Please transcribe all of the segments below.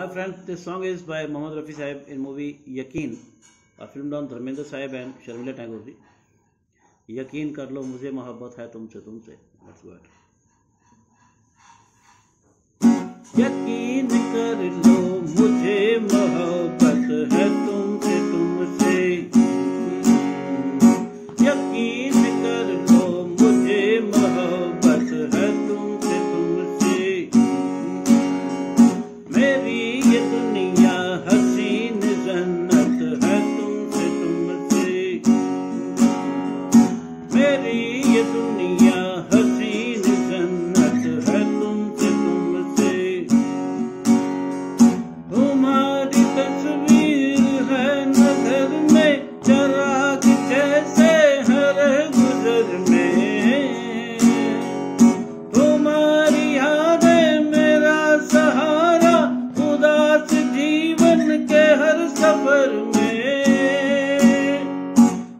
My friends, this song is by Mohammad Rafi Saib in movie یقین اور film Dawn Dharmendra صاحب and Sharmila Tagore جی یقین کر لو مجھے محبت ہے تم سے تم سے. یقین کر لو سفر میں۔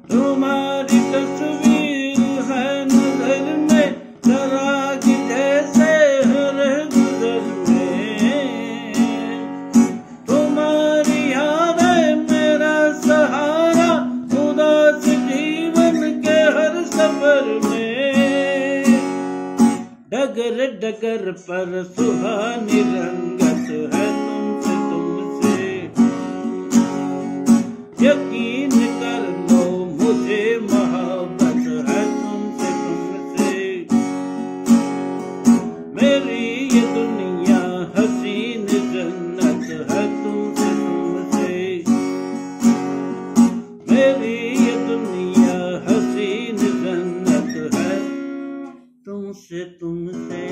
تمہاری تصویر ہے نظر میں، ذرا کی جیسے ہر گزر میں۔ تمہاری یاد ہے میرا سہارا اداس جیون کے ہر سفر میں۔ ڈگر ڈگر پر سہانی رنگ یقین کر لو، مجھے محبت ہے تم سے تم سے۔ میری یہ دنیا حسین جنت ہے تم سے تم سے۔ میری یہ دنیا حسین جنت ہے تم سے تم سے۔